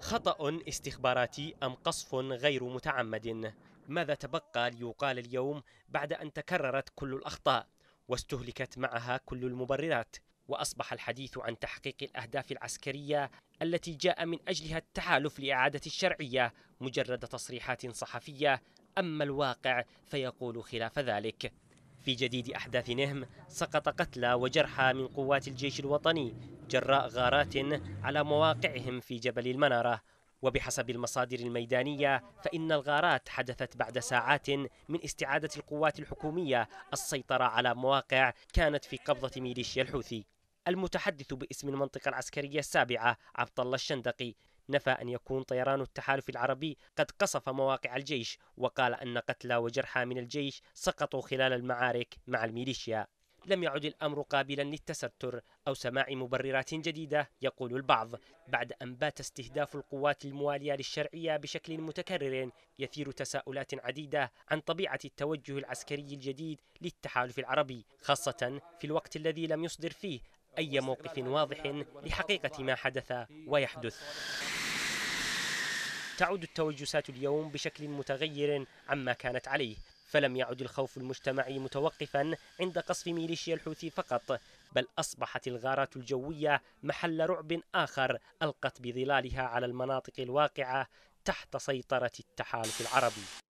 خطأ استخباراتي أم قصف غير متعمد؟ ماذا تبقى ليقال اليوم بعد أن تكررت كل الأخطاء واستهلكت معها كل المبررات؟ وأصبح الحديث عن تحقيق الأهداف العسكرية التي جاء من أجلها التحالف لإعادة الشرعية مجرد تصريحات صحفية أما الواقع فيقول خلاف ذلك. في جديد أحداث نهم سقط قتلى وجرحى من قوات الجيش الوطني جراء غارات على مواقعهم في جبل المنارة. وبحسب المصادر الميدانية فإن الغارات حدثت بعد ساعات من استعادة القوات الحكومية السيطرة على مواقع كانت في قبضة ميليشيا الحوثي. المتحدث باسم المنطقة العسكرية السابعة عبد الله الشندقي نفى أن يكون طيران التحالف العربي قد قصف مواقع الجيش وقال أن قتلى وجرحى من الجيش سقطوا خلال المعارك مع الميليشيا. لم يعد الأمر قابلا للتستر أو سماع مبررات جديدة يقول البعض بعد أن بات استهداف القوات الموالية للشرعية بشكل متكرر يثير تساؤلات عديدة عن طبيعة التوجه العسكري الجديد للتحالف العربي خاصة في الوقت الذي لم يصدر فيه أي موقف واضح لحقيقة ما حدث ويحدث. تعود التوجسات اليوم بشكل متغير عما كانت عليه فلم يعد الخوف المجتمعي متوقفا عند قصف ميليشيا الحوثي فقط بل أصبحت الغارات الجوية محل رعب آخر ألقت بظلالها على المناطق الواقعة تحت سيطرة التحالف العربي.